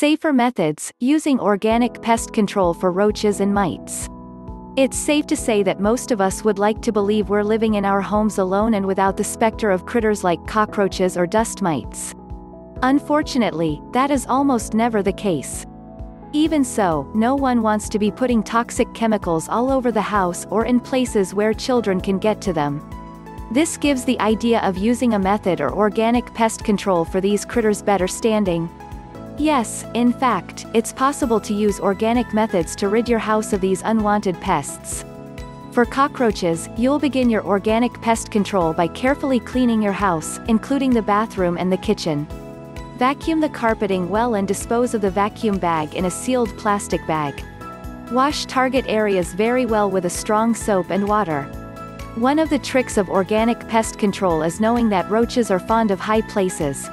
Safer methods, using organic pest control for roaches and mites. It's safe to say that most of us would like to believe we're living in our homes alone and without the specter of critters like cockroaches or dust mites. Unfortunately, that is almost never the case. Even so, no one wants to be putting toxic chemicals all over the house or in places where children can get to them. This gives the idea of using a method or organic pest control for these critters better standing. Yes, in fact, it's possible to use organic methods to rid your house of these unwanted pests. For cockroaches, you'll begin your organic pest control by carefully cleaning your house, including the bathroom and the kitchen. Vacuum the carpeting well and dispose of the vacuum bag in a sealed plastic bag. Wash target areas very well with a strong soap and water. One of the tricks of organic pest control is knowing that roaches are fond of high places.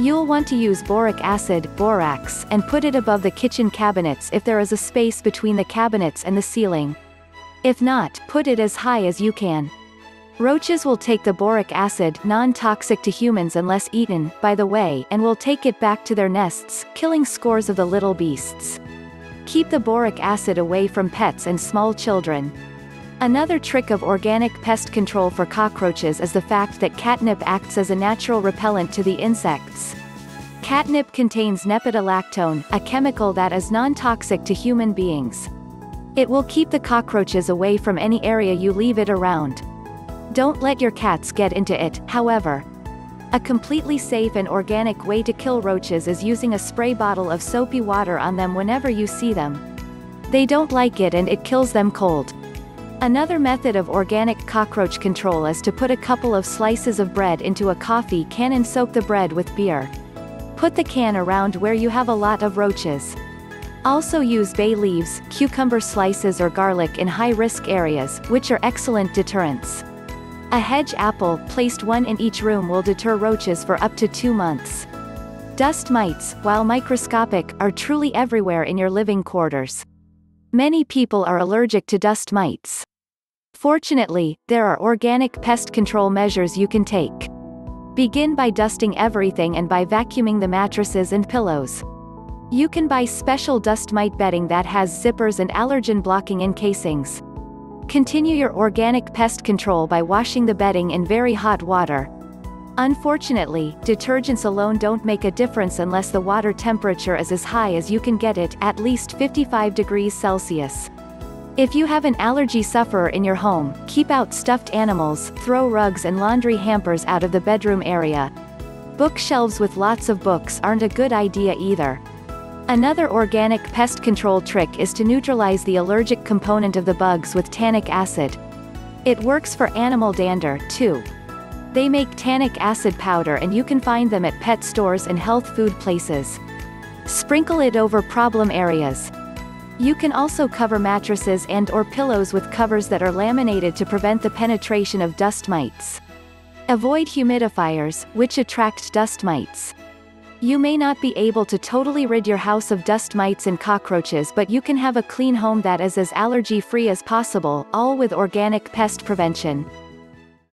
You'll want to use boric acid borax, and put it above the kitchen cabinets if there is a space between the cabinets and the ceiling. If not, put it as high as you can. Roaches will take the boric acid non-toxic to humans unless eaten, by the way, and will take it back to their nests, killing scores of the little beasts. Keep the boric acid away from pets and small children. Another trick of organic pest control for cockroaches is the fact that catnip acts as a natural repellent to the insects. Catnip contains nepetalactone, a chemical that is non-toxic to human beings. It will keep the cockroaches away from any area you leave it around. Don't let your cats get into it, however. A completely safe and organic way to kill roaches is using a spray bottle of soapy water on them whenever you see them. They don't like it and it kills them cold. Another method of organic cockroach control is to put a couple of slices of bread into a coffee can and soak the bread with beer. Put the can around where you have a lot of roaches. Also use bay leaves, cucumber slices or garlic in high-risk areas, which are excellent deterrents. A hedge apple, placed one in each room will deter roaches for up to two months. Dust mites, while microscopic, are truly everywhere in your living quarters. Many people are allergic to dust mites. Fortunately, there are organic pest control measures you can take. Begin by dusting everything and by vacuuming the mattresses and pillows. You can buy special dust mite bedding that has zippers and allergen blocking encasings. Continue your organic pest control by washing the bedding in very hot water. Unfortunately, detergents alone don't make a difference unless the water temperature is as high as you can get it, at least 55 degrees Celsius. If you have an allergy sufferer in your home, keep out stuffed animals, throw rugs and laundry hampers out of the bedroom area. Bookshelves with lots of books aren't a good idea either. Another organic pest control trick is to neutralize the allergic component of the bugs with tannic acid. It works for animal dander, too. They make tannic acid powder and you can find them at pet stores and health food places. Sprinkle it over problem areas. You can also cover mattresses and or pillows with covers that are laminated to prevent the penetration of dust mites. Avoid humidifiers, which attract dust mites. You may not be able to totally rid your house of dust mites and cockroaches but you can have a clean home that is as allergy-free as possible, all with organic pest prevention.